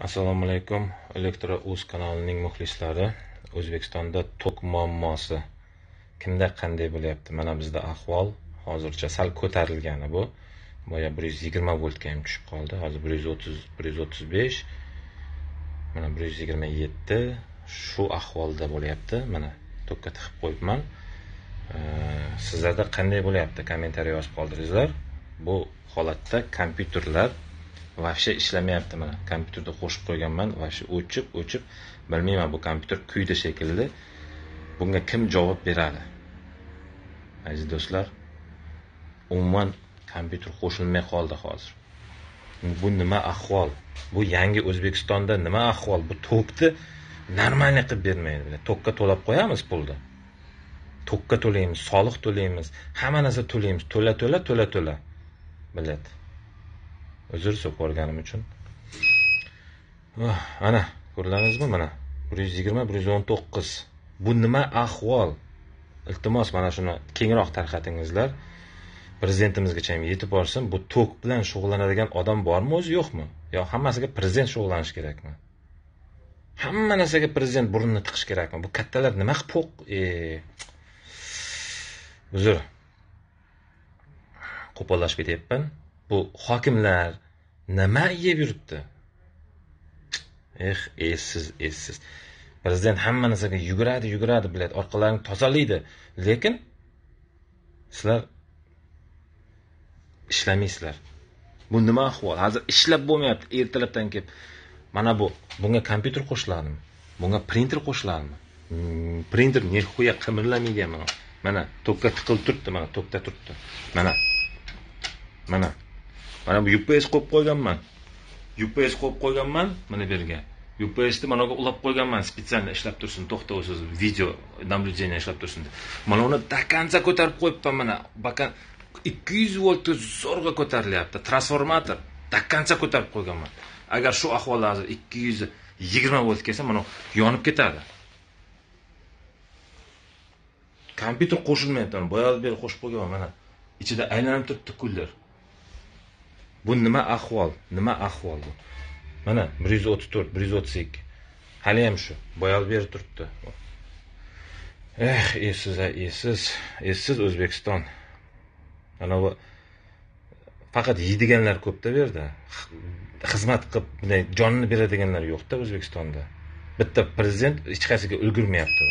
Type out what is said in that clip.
assalomu alaykum. Elektro uz kanalining muxlislari o'zbekistonda tok muammosi kimda qanday bo'lyapti? Mana bizda ahvol hozircha sal ko'tarilgani bu. Boya bir yuz yigirma voltga ham tushib qoldi. Hozir bir yuz o'ttiz bir yuz o'ttiz besh mana bir yuz yigirma yetti shu ahvolda bo'lyapti. Mana tokka tiqib qo'yibman. Sizlarda qanday bo'lyapti? Kommentariy yozib qoldiringlar bu holatda kompyuterlar вообще ishlamayapti mana kompyuterda qo'shib qo'yganman. Вообще o'chib o'chib bilmayman bu kompyuter kuydi shekilli bunga kim javob beradi. Aziz do'stlar umuman kompyuter qo'shilmay qoldi hozir. Bu nima ahvol? Bu yangi o'zbekistonda nima ahvol? Bu tokni нормальный qilib bermaydi. Tokka to'lab qo'yamiz pulni. Tokka to'laymiz soliq to'laymiz hamma narsa to'laymiz. To'la to'la to'la to'la bilet. Uzr so'porganim uchun. Ah, Ana ko'rdingizmi mana? Bir yuz yigirma bir yuz o'n to'qqiz. Bu nima ahvol? Iltimos mana shuni kengroq tarqatingizlar. Prezidentimizgacha ham yetib borsin. Bu tok bilan shug'ullanadigan odam bormi o'zi yo'qmi? Yo hammasiga prezident shug'ullanishi kerakmi? Hamma narsaga prezident burnini tiqish kerakmi? Bu kattalar nima qilib po'q? E, uzr. Qo'pollashib ketyapman. Bu hokimlar nima yeb yuribdi? Eh essiz essiz prezident hamma narsaga yuguradi yuguradi biladi orqalarini tozalaydi. Lekin sizlar ishlamaysizlar bu nima ahvol? Hozir ishlab bo'lmayapti ertalabdan kelib. Mana bu bunga kompyuter qo'shiladimi bunga printer qo'shiladimi hmm, printer nihuya qimirlamaydi mana. Mana tokka tiqilib turibdi mana tokda turibdi. Mana mana. Mana bu ups qo'yib qo'yganman ups qo'yib qo'yganman mana bu yerga upsni mana buga ulab qo'yganman специально ishlab tursin to'xta o'zi video наблюдение ishlab tursin deb mana uni до конца ko'tarib qo'yibman mana bakan ikki yuz voltga zo'rg'a ko'tarilyapti transformator до конца ko'tarib qo'yganman agar shu ahvolda hozir ikki yuz yigirma volt kelsa mana yonib ketadi kompyuter qo'shilmayapti boyagi beri qo'shib qo'yganman mana ichida aylanib turibdi kullar bu nima ahvol? Nima ahvol bu? Mana bir yuz o'ttiz to'rt bir yuz o'ttiz ikki. Haliyam shu. Boyagi beri turibdi. Eh essiz a essiz essiz o'zbekiston. Anavi faqat yeydiganlar ko'pda bu yerda. Xizmat qilib bunday jonini beradiganlar yo'qda o'zbekistonda. Bitta prezident hech qaysiga ulgurmayapti